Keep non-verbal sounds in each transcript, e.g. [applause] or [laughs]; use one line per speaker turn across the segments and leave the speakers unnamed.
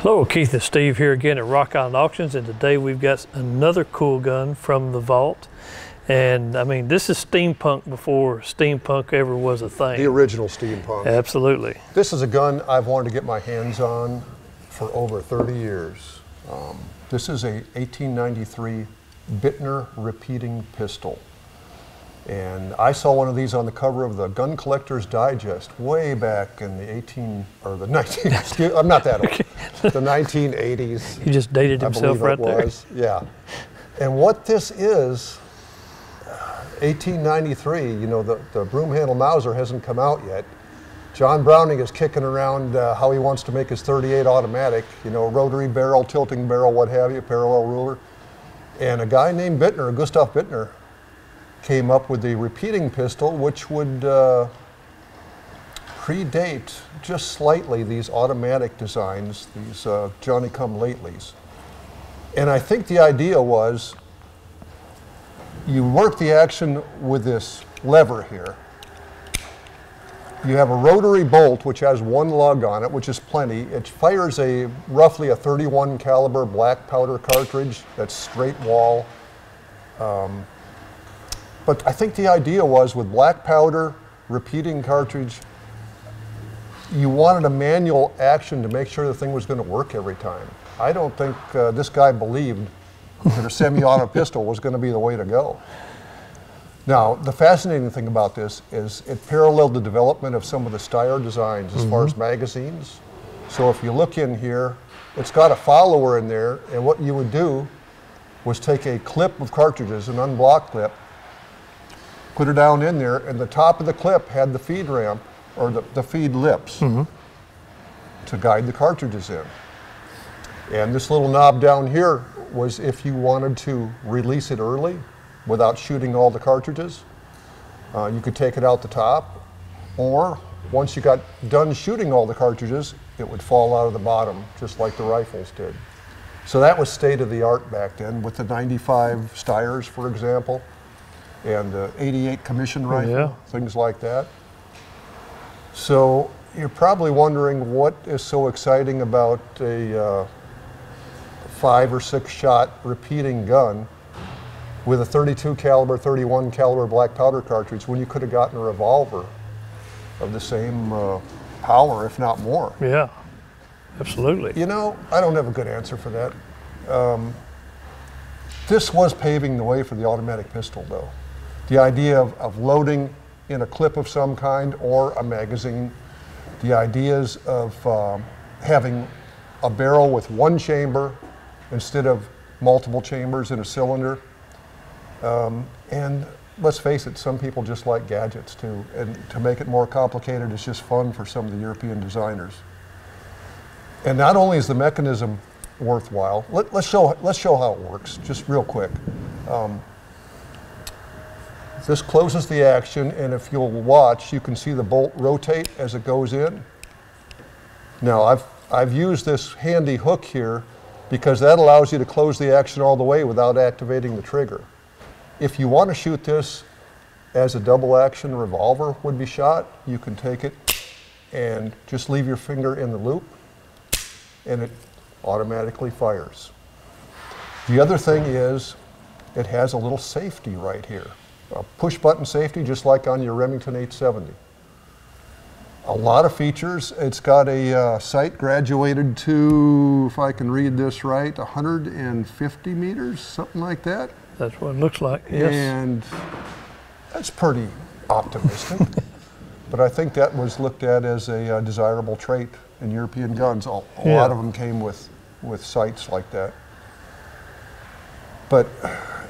Hello, Keith and Steve here again at Rock Island Auctions, and today we've got another cool gun from the vault. And I mean, this is steampunk before steampunk ever was a thing.
The original steampunk.
Absolutely.
This is a gun I've wanted to get my hands on for over 30 years. Um, this is a 1893 Bittner repeating pistol. And I saw one of these on the cover of the Gun Collector's Digest way back in the 18 or the [laughs] 19. excuse, I'm not that old. [laughs] [laughs] The 1980s.
He just dated himself right there.
Yeah. And what this is, 1893. You know, the the broom handle Mauser hasn't come out yet. John Browning is kicking around uh, how he wants to make his 38 automatic. You know, rotary barrel, tilting barrel, what have you, parallel ruler. And a guy named Bittner, Gustav Bittner, came up with the repeating pistol, which would uh, predate just slightly these automatic designs, these uh, Johnny come latelys. And I think the idea was you work the action with this lever here. You have a rotary bolt which has one lug on it, which is plenty. It fires a roughly a 31 caliber black powder cartridge that's straight wall. Um, but I think the idea was with black powder, repeating cartridge, you wanted a manual action to make sure the thing was going to work every time. I don't think uh, this guy believed that a semi-auto [laughs] pistol was going to be the way to go. Now, the fascinating thing about this is it paralleled the development of some of the Steyr designs as far as magazines. So if you look in here, it's got a follower in there, and what you would do was take a clip of cartridges, an en bloc clip, put it down in there, and the top of the clip had the feed ramp, or the, the feed lips, to guide the cartridges in. And this little knob down here was if you wanted to release it early without shooting all the cartridges, uh, you could take it out the top, or once you got done shooting all the cartridges, it would fall out of the bottom, just like the rifles did. So that was state of the art back then with the 95 Steyrs, for example, and the 88 commission rifle,
Yeah.
things like that. So you're probably wondering what is so exciting about a uh, five or six shot repeating gun with a 32 caliber, 31 caliber black powder cartridge when you could have gotten a revolver of the same uh, power, if not more.
Yeah, absolutely.
You know, I don't have a good answer for that. Um, this was paving the way for the automatic pistol, though. The idea of, of loading in a clip of some kind or a magazine, the ideas of um, having a barrel with one chamber instead of multiple chambers in a cylinder. Um, and let's face it, some people just like gadgets too. And to make it more complicated, it's just fun for some of the European designers. And not only is the mechanism worthwhile, let, us show, let's show how it works, just real quick. Um, this closes the action, and if you'll watch, you can see the bolt rotate as it goes in. Now, I've, I've used this handy hook here because that allows you to close the action all the way without activating the trigger. If you want to shoot this as a double action revolver would be shot, you can take it and just leave your finger in the loop and it automatically fires. The other thing is it has a little safety right here. A push button safety just like on your Remington 870. A lot of features. It's got a uh, sight graduated to, if I can read this right, 150 meters, something like that.
That's what it looks like. Yes.
And that's pretty optimistic. [laughs] but I think that was looked at as a uh, desirable trait in European guns. A, a
Yeah.
lot of them came with, with sights like that. But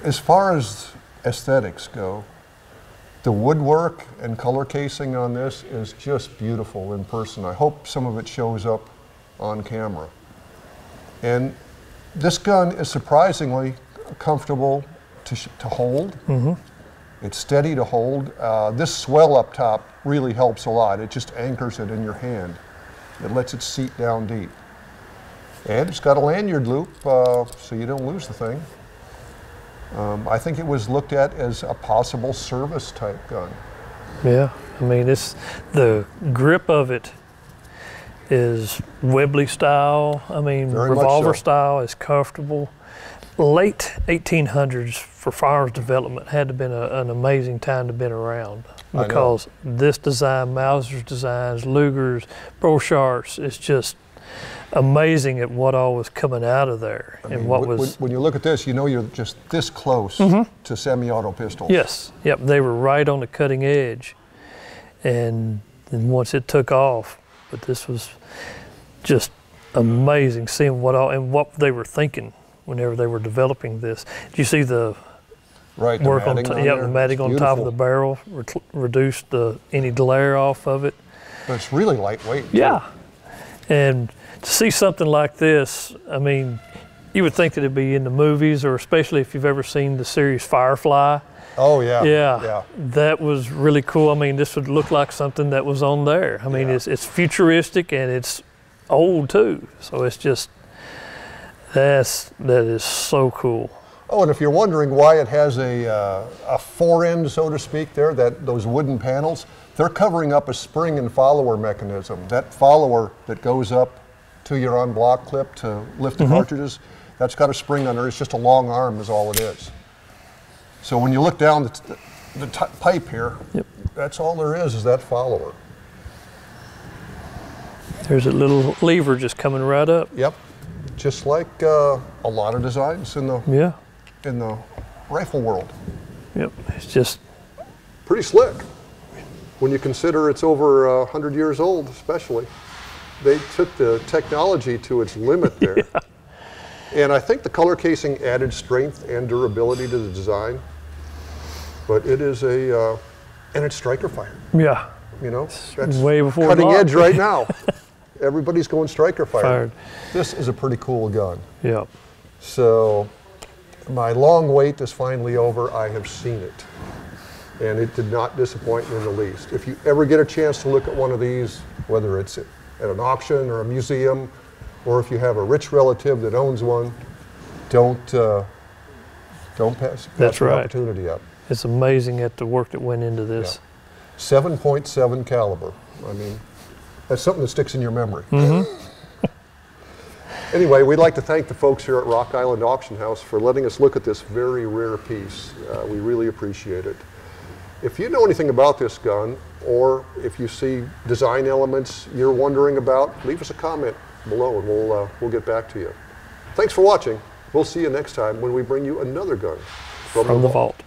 as far as aesthetics go, the woodwork and color casing on this is just beautiful in person. I hope some of it shows up on camera. And this gun is surprisingly comfortable to, to hold. It's steady to hold. Uh, this swell up top really helps a lot. It just anchors it in your hand. It lets it seat down deep. And it's got a lanyard loop, uh, so you don't lose the thing. Um, I think it was looked at as a possible service type gun.
Yeah, I mean, it's the grip of it is Webley style. I mean,
Very
revolver
so.
style is comfortable. Late 1800s for firearms development had to been a, an amazing time to been around because this design, Mauser's designs, Luger's, Borchardt's, it's just amazing at what all was coming out of there
I
and
mean,
what
when-
was.
When you look at this, you know you're just this close mm-hmm. to semi-auto pistols.
Yes, yep, they were right on the cutting edge, and then once it took off, but this was just amazing seeing what all and what they were thinking whenever they were developing this. Did you see the
Right. the
work on, t-
on
yeah, the matting on top of the barrel, re- reduced the any glare off of it.
But it's really lightweight. too.
Yeah, and to see something like this, I mean, you would think that it'd be in the movies, or especially if you've ever seen the series Firefly.
Oh yeah.
Yeah,
Yeah.
that was really cool. I mean, this would look like something that was on there. I mean,
Yeah.
it's it's futuristic and it's old too. So it's just that's that is so cool.
Oh, and if you're wondering why it has a, uh, a fore end, so to speak, there, that those wooden panels, they're covering up a spring and follower mechanism. That follower that goes up to your en bloc clip to lift the
Mm-hmm.
cartridges, that's got a spring under it. It's just a long arm, is all it is. So when you look down the, the pipe here,
Yep.
that's all there is, is that follower.
There's a little lever just coming right up.
Yep. Just like uh, a lot of designs in the
Yeah.
In the rifle world.
Yep. It's just
pretty slick when you consider it's over uh, 100 years old, especially. They took the technology to its limit [laughs] there. And I think the color casing added strength and durability to the design. But it is a, uh, and it's striker fire,
yeah.
you know? That's
way before
cutting
Glock.
edge right now. [laughs] Everybody's going striker fire.
Fired.
This is a pretty cool gun.
Yeah.
So my long wait is finally over. I have seen it. And it did not disappoint me in the least. If you ever get a chance to look at one of these, whether it's at an auction or a museum, or if you have a rich relative that owns one, don't uh, don't pass, pass
That's right.
opportunity up.
It's amazing at the work that went into this.
7.7 caliber. I mean, that's something that sticks in your memory. Anyway, we'd like to thank the folks here at Rock Island Auction House for letting us look at this very rare piece. Uh, we really appreciate it. If you know anything about this gun, or if you see design elements you're wondering about, leave us a comment below and we'll, uh, we'll get back to you. Thanks for watching. We'll see you next time when we bring you another gun
From the vault.